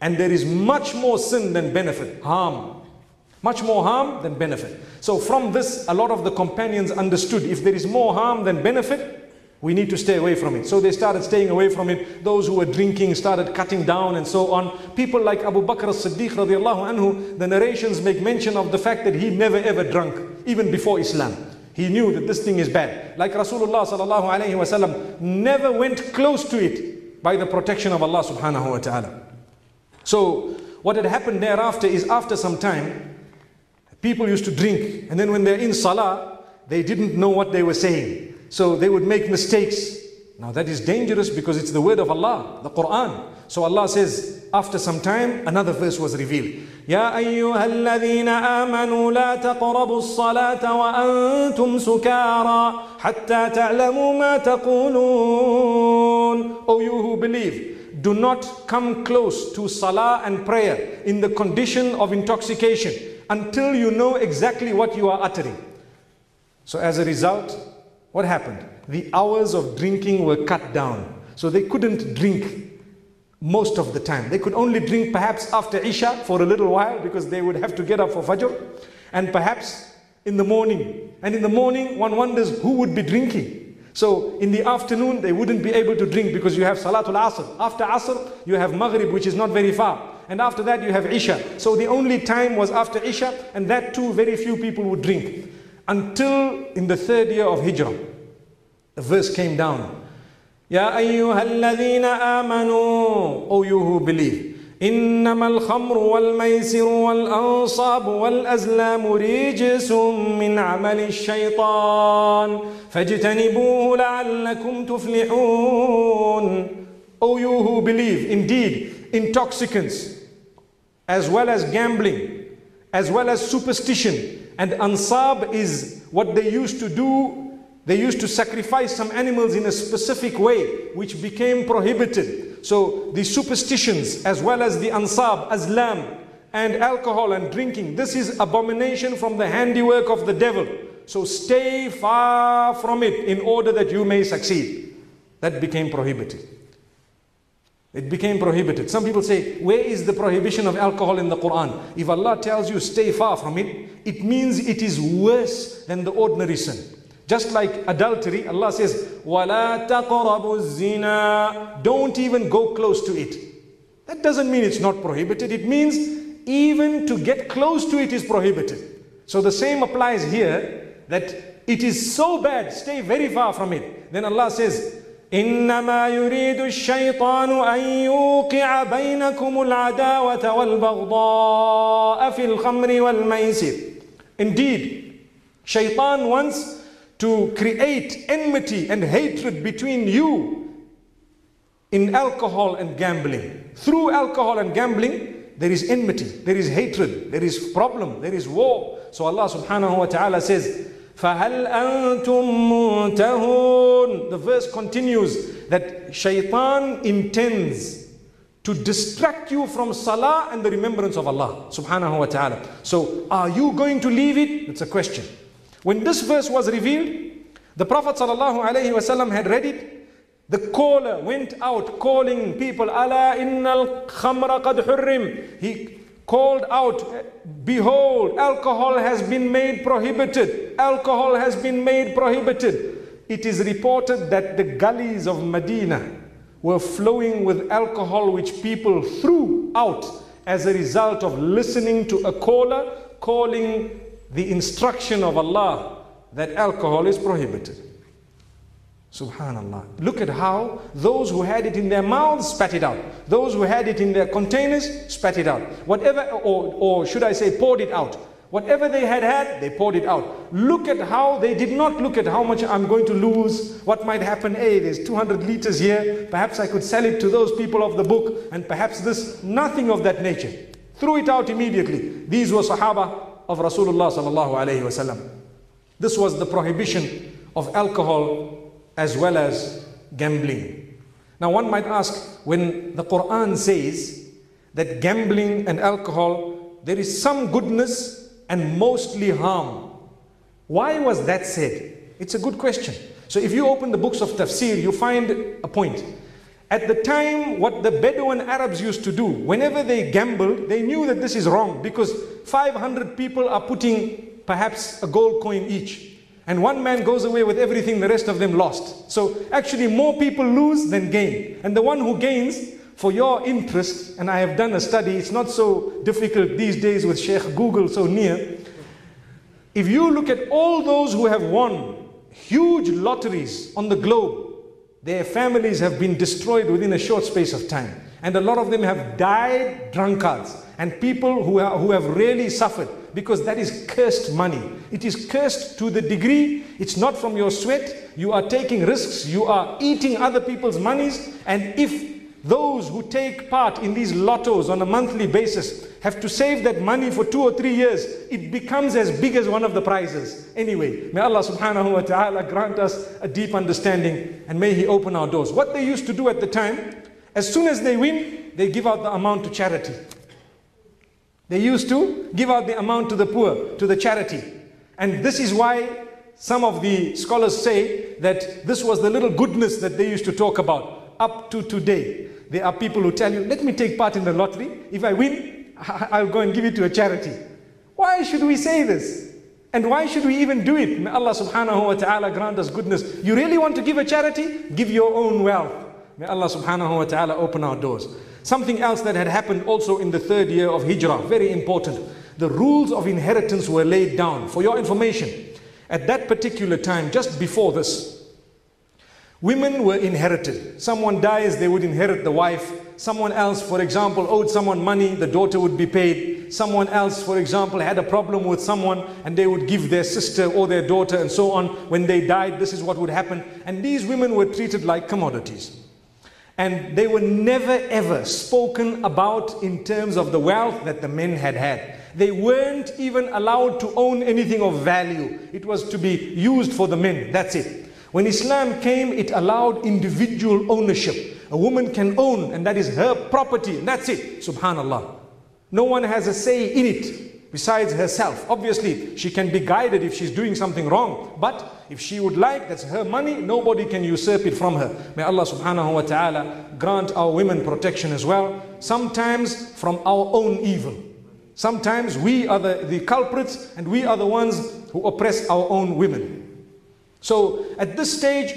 A: and there is much more sin than benefit, harm. Much more harm than benefit. So, from this, a lot of the companions understood if there is more harm than benefit, we need to stay away from it. So they started staying away from it. Those who were drinking started cutting down and so on. People like Abu Bakr as-Siddiq radiallahu anhu, the narrations make mention of the fact that he never ever drank, even before Islam. He knew that this thing is bad. Like Rasulullah sallallahu alayhi wasallam never went close to it by the protection of Allah subhanahu wa ta'ala. So what had happened thereafter is after some time, people used to drink. And then when they're in salah, they didn't know what they were saying. So they would make mistakes. Now that is dangerous because it's the word of Allah, the Quran. So Allah says, after some time, another verse was revealed. يا أيها الذين آمنوا لا تقربوا الصلاة وأنتم سكارى حتى تعلموا ما تقولون. O you who believe, do not come close to salah and prayer in the condition of intoxication until you know exactly what you are uttering. So as a result, what happened? The hours of drinking were cut down. So they couldn't drink most of the time. They could only drink perhaps after Isha for a little while because they would have to get up for Fajr and perhaps in the morning. And in the morning, one wonders who would be drinking. So in the afternoon, they wouldn't be able to drink because you have Salatul Asr. After Asr, you have Maghrib, which is not very far. And after that, you have Isha. So the only time was after Isha, and that too, very few people would drink. Until in the third year of Hijrah, the verse came down. Ya ayyuha alladhina amanu, O you who believe. إنما الخمر والميسر والأنصاب والأزلام رجس من عمل الشيطان فاجتنبوه لعلكم تفلحون O you who believe indeed intoxicants as well as gambling as well as superstition and ansab is what they used to do. They used to sacrifice some animals in a specific way, which became prohibited. So the superstitions, as well as the ansab, azlam, and alcohol and drinking, this is abomination from the handiwork of the devil. So stay far from it in order that you may succeed. That became prohibited. It became prohibited. Some people say, where is the prohibition of alcohol in the Quran? If Allah tells you stay far from it, it means it is worse than the ordinary sin. Just like adultery, Allah says, وَلَا تَقْرَبُوا الزِّنَا Don't even go close to it. That doesn't mean it's not prohibited. It means even to get close to it is prohibited. So the same applies here, that it is so bad, stay very far from it. Then Allah says, إنما يريد الشيطان أن يوقع بينكم العداوة والبغضاء في الخمر والميسر Indeed, shaitan wants to create enmity and hatred between you in alcohol and gambling. Through alcohol and gambling, there is enmity, there is hatred, there is problem, there is war. So Allah subhanahu wa ta'ala says, فَهَلْ أَنْتُم مُنْتَهُونَ The verse continues that shaitan intends to distract you from salah and the remembrance of Allah subhanahu wa ta'ala. So are you going to leave it? It's a question. When this verse was revealed, the Prophet wasallam had read it. The caller went out calling people, Allah innal khamra qad hurrim. He called out, Behold, alcohol has been made prohibited. Alcohol has been made prohibited. It is reported that the gullies of Medina were flowing with alcohol which people threw out as a result of listening to a caller calling the instruction of Allah that alcohol is prohibited. Subhanallah. Look at how those who had it in their mouths spat it out. Those who had it in their containers spat it out. Whatever, or, or should I say, poured it out. Whatever they had had, they poured it out. Look at how they did not look at how much I'm going to lose, what might happen. Hey, there's 200 liters here. Perhaps I could sell it to those people of the book, and perhaps this, nothing of that nature. Threw it out immediately. These were Sahaba of Rasulullah sallallahu alayhi wasallam. This was the prohibition of alcohol as well as gambling. Now, one might ask when the Quran says that gambling and alcohol, there is some goodness and mostly harm. Why was that said? It's a good question. So, if you open the books of tafsir, you find a point. At the time, what the Bedouin Arabs used to do, whenever they gambled, they knew that this is wrong because 500 people are putting perhaps a gold coin each. And one man goes away with everything, the rest of them lost. So actually, more people lose than gain. And the one who gains, for your interest, and I have done a study, it's not so difficult these days with Sheikh Google so near. If you look at all those who have won huge lotteries on the globe, their families have been destroyed within a short space of time. And a lot of them have died drunkards and people who, are, who have really suffered because that is cursed money. It is cursed to the degree it's not from your sweat. You are taking risks. You are eating other people's monies. And if those who take part in these lottos on a monthly basis have to save that money for two or three years, it becomes as big as one of the prizes. Anyway, may Allah subhanahu wa ta'ala grant us a deep understanding and may He open our doors. What they used to do at the time, as soon as they win, they give out the amount to charity. They used to give out the amount to the poor, to the charity. And this is why some of the scholars say that this was the little goodness that they used to talk about up to today. There are people who tell you, let me take part in the lottery. If I win, I'll go and give it to a charity. Why should we say this? And why should we even do it? May Allah subhanahu wa ta'ala grant us goodness. You really want to give a charity? Give your own wealth. May Allah subhanahu wa ta'ala open our doors. Something else that had happened also in the third year of Hijrah, very important. The rules of inheritance were laid down. For your information, at that particular time, just before this, Women were inherited. Someone dies, they would inherit the wife. Someone else, for example, owed someone money, the daughter would be paid. Someone else, for example, had a problem with someone and they would give their sister or their daughter and so on. When they died, this is what would happen. And these women were treated like commodities. And they were never ever spoken about in terms of the wealth that the men had had. They weren't even allowed to own anything of value. It was to be used for the men. That's it. When Islam came, it allowed individual ownership. A woman can own, and that is her property, and that's it. Subhanallah. No one has a say in it besides herself. Obviously, she can be guided if she's doing something wrong, but if she would like, that's her money, nobody can usurp it from her. May Allah subhanahu wa ta'ala grant our women protection as well, sometimes from our own evil. Sometimes we are the, the culprits and we are the ones who oppress our own women. So at this stage,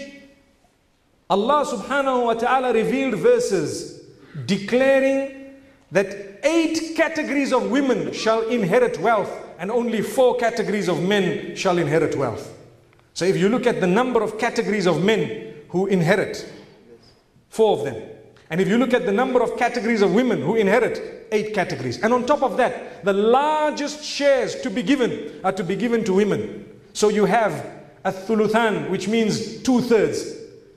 A: Allah subhanahu wa ta'ala revealed verses declaring that eight categories of women shall inherit wealth and only four categories of men shall inherit wealth. So if you look at the number of categories of men who inherit, four of them. And if you look at the number of categories of women who inherit, eight categories. And on top of that, the largest shares to be given are to be given to women. So you have Athuluthan, which means two thirds.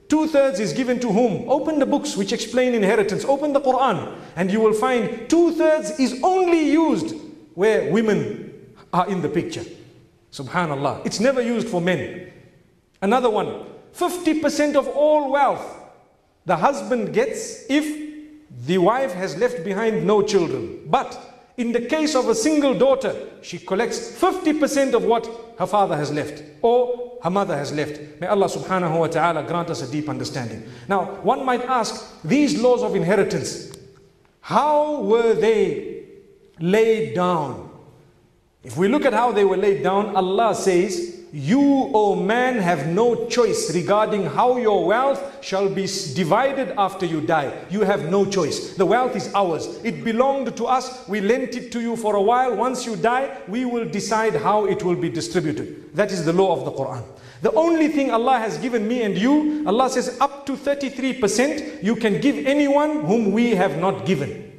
A: Two thirds is given to whom? Open the books which explain inheritance. Open the Quran, and you will find two thirds is only used where women are in the picture. Subhanallah. It's never used for men. Another one 50% of all wealth the husband gets if the wife has left behind no children. But in the case of a single daughter, she collects 50% of what her father has left or her mother has left. May Allah subhanahu wa ta'ala grant us a deep understanding. Now, one might ask, these laws of inheritance, how were they laid down? If we look at how they were laid down, Allah says, you, O man, have no choice regarding how your wealth shall be divided after you die. You have no choice. The wealth is ours. It belonged to us. We lent it to you for a while. Once you die, we will decide how it will be distributed. That is the law of the Quran. The only thing Allah has given me and you, Allah says up to 33% you can give anyone whom we have not given.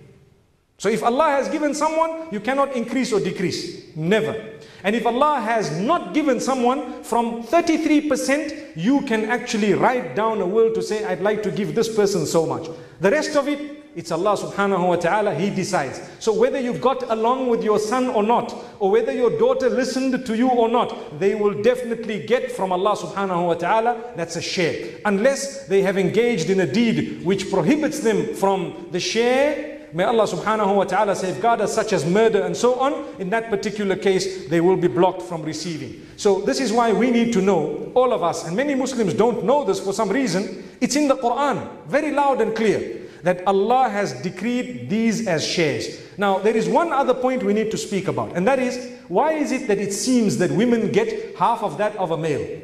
A: So if Allah has given someone, you cannot increase or decrease. Never. And if Allah has not given someone from 33%, you can actually write down a will to say, I'd like to give this person so much. The rest of it, it's Allah subhanahu wa ta'ala, He decides. So whether you got along with your son or not, or whether your daughter listened to you or not, they will definitely get from Allah subhanahu wa ta'ala, that's a share. Unless they have engaged in a deed which prohibits them from the share May Allah subhanahu wa ta'ala safeguard us such as murder and so on. In that particular case, they will be blocked from receiving. So this is why we need to know, all of us, and many Muslims don't know this for some reason, It's in the Quran, very loud and clear, that Allah has decreed these as shares. Now, there is one other point we need to speak about, and that is why is it that it seems that women get half of that of a male?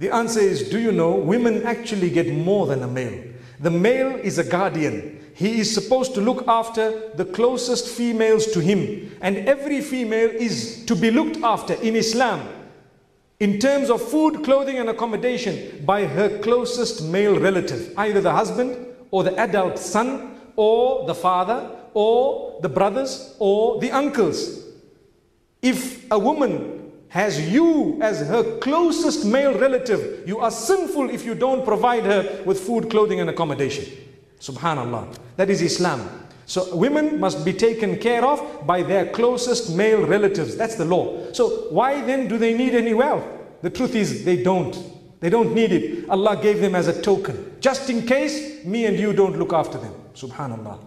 A: The answer is do you know women actually get more than a male? The male is a guardian. He is supposed to look after the closest females to him. And every female is to be looked after in Islam in terms of food, clothing, and accommodation by her closest male relative, either the husband or the adult son or the father or the brothers or the uncles. If a woman has you as her closest male relative, you are sinful if you don't provide her with food, clothing, and accommodation. Subhanallah. That is Islam. So women must be taken care of by their closest male relatives. That's the law. So why then do they need any wealth? The truth is they don't. They don't need it. Allah gave them as a token. Just in case me and you don't look after them. Subhanallah.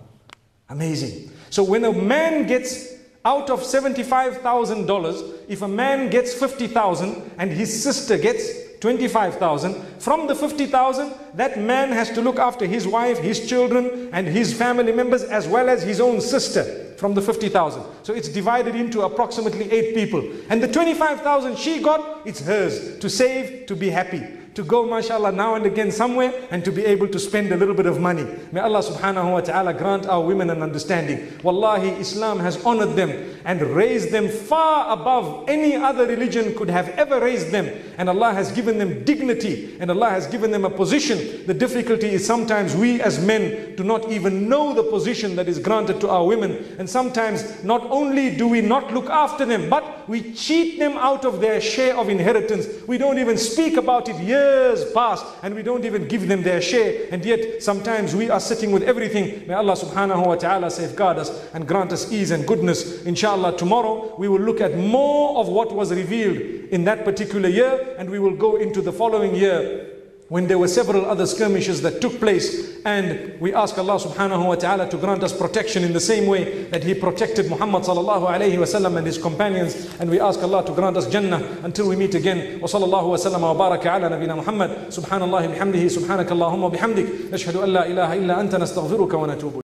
A: Amazing. So when a man gets out of $75,000, if a man gets 50,000 and his sister gets 25,000, from the 50,000, that man has to look after his wife, his children, and his family members, as well as his own sister from the 50,000. So it's divided into approximately eight people. And the 25,000 she got, it's hers to save, to be happy to go, mashallah, now and again somewhere and to be able to spend a little bit of money. May Allah subhanahu wa ta'ala grant our women an understanding. Wallahi, Islam has honored them and raised them far above any other religion could have ever raised them. And Allah has given them dignity and Allah has given them a position. The difficulty is sometimes we as men do not even know the position that is granted to our women. And sometimes not only do we not look after them, but we cheat them out of their share of inheritance. We don't even speak about it years years pass and we don't even give them their share. And yet sometimes we are sitting with everything. May Allah subhanahu wa ta'ala safeguard us and grant us ease and goodness. Inshallah tomorrow we will look at more of what was revealed in that particular year and we will go into the following year when there were several other skirmishes that took place and we ask Allah subhanahu wa ta'ala to grant us protection in the same way that he protected Muhammad sallallahu alayhi wa and his companions and we ask Allah to grant us Jannah until we meet again. Wa sallallahu wa sallam wa baraka ala nabina Muhammad. Subhanallah bihamdihi subhanakallahumma bihamdik. Nashhadu an la ilaha illa anta nastaghfiruka wa natubu